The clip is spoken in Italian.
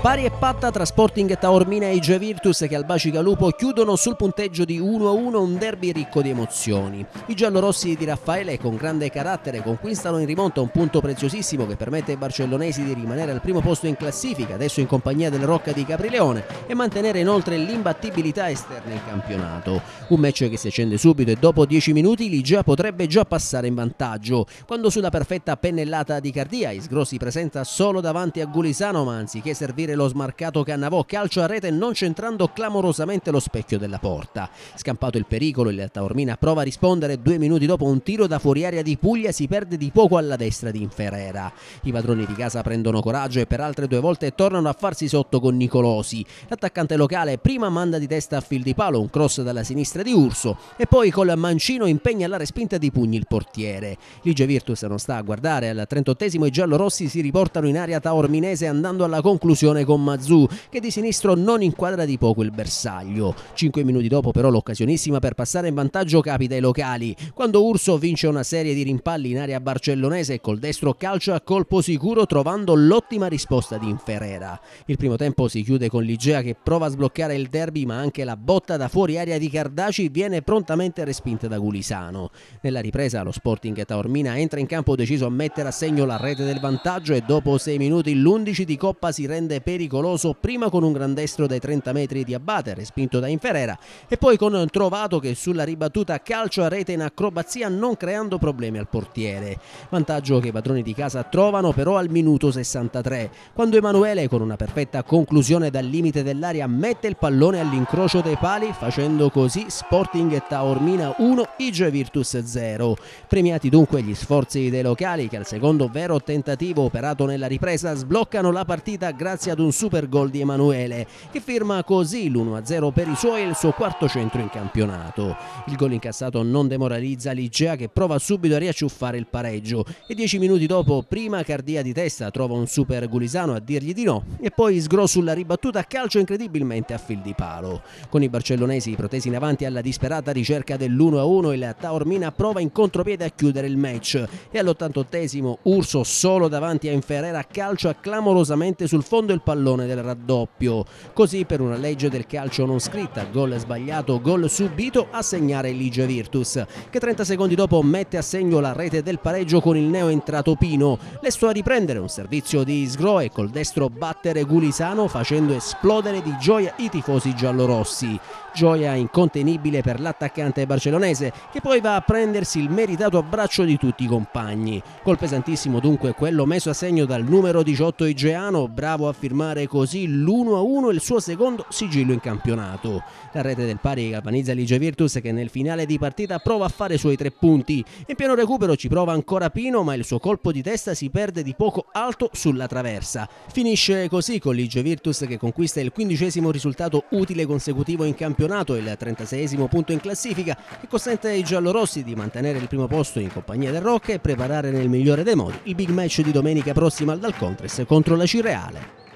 Pari e patta tra Sporting Taormina e IG Virtus che al Bacica Lupo chiudono sul punteggio di 1-1 un derby ricco di emozioni. I giallorossi di Raffaele con grande carattere conquistano in rimonta un punto preziosissimo che permette ai barcellonesi di rimanere al primo posto in classifica, adesso in compagnia del Rocca di Caprileone e mantenere inoltre l'imbattibilità esterna in campionato. Un match che si accende subito e dopo 10 minuti l'Igia potrebbe già passare in vantaggio, quando sulla perfetta pennellata di Cardia Isgro si presenta solo davanti a Gulisano ma anziché servire lo smarcato Cannavò, calcio a rete non centrando clamorosamente lo specchio della porta. Scampato il pericolo, il Taormina prova a rispondere due minuti dopo un tiro da fuori area di Puglia si perde di poco alla destra di Inferrera. I padroni di casa prendono coraggio e per altre due volte tornano a farsi sotto con Nicolosi. L'attaccante locale prima manda di testa a fil di palo un cross dalla sinistra di Urso e poi col mancino impegna la respinta di pugni il portiere. Lige Virtus non sta a guardare, al 38 i giallorossi si riportano in area taorminese andando alla conclusione azione con Mazzu che di sinistro non inquadra di poco il bersaglio. Cinque minuti dopo però l'occasionissima per passare in vantaggio capita ai locali, quando Urso vince una serie di rimpalli in area barcellonese e col destro calcia a colpo sicuro trovando l'ottima risposta di Inferrera. Il primo tempo si chiude con Ligea che prova a sbloccare il derby ma anche la botta da fuori area di Cardaci viene prontamente respinta da Gulisano. Nella ripresa lo Sporting Taormina entra in campo deciso a mettere a segno la rete del vantaggio e dopo sei minuti l'11 di Coppa si rende pericoloso prima con un gran destro dai 30 metri di Abate respinto da Inferera e poi con Trovato che sulla ribattuta calcio a rete in acrobazia non creando problemi al portiere. Vantaggio che i padroni di casa trovano però al minuto 63 quando Emanuele con una perfetta conclusione dal limite dell'aria mette il pallone all'incrocio dei pali facendo così Sporting e Taormina 1 IG Virtus 0. Premiati dunque gli sforzi dei locali che al secondo vero tentativo operato nella ripresa sbloccano la partita grazie ad un super gol di Emanuele, che firma così l'1-0 per i suoi e il suo quarto centro in campionato. Il gol incassato non demoralizza l'Igea che prova subito a riacciuffare il pareggio e dieci minuti dopo prima Cardia di testa trova un super gulisano a dirgli di no e poi sgro sulla ribattuta a calcio incredibilmente a fil di palo. Con i barcellonesi protesi in avanti alla disperata ricerca dell'1-1 il Taormina prova in contropiede a chiudere il match e all'88esimo Urso solo davanti a Inferrera calcia clamorosamente sul fondo il pallone del raddoppio. Così per una legge del calcio non scritta, gol sbagliato, gol subito a segnare Ligia Virtus, che 30 secondi dopo mette a segno la rete del pareggio con il neo entrato Pino. Le sto a riprendere un servizio di Isgro e col destro battere Gulisano facendo esplodere di gioia i tifosi giallorossi. Gioia incontenibile per l'attaccante barcellonese che poi va a prendersi il meritato abbraccio di tutti i compagni. Col pesantissimo dunque quello messo a segno dal numero 18 Igeano, bravo a firmare così l'1-1 il suo secondo sigillo in campionato. La rete del pari galvanizza Lige Virtus che nel finale di partita prova a fare i suoi tre punti. In pieno recupero ci prova ancora Pino ma il suo colpo di testa si perde di poco alto sulla traversa. Finisce così con Lige Virtus che conquista il quindicesimo risultato utile consecutivo in campionato campionato, il 36 punto in classifica che consente ai giallorossi di mantenere il primo posto in compagnia del Rocca e preparare nel migliore dei modi il big match di domenica prossima al Dal Contres contro la Cireale.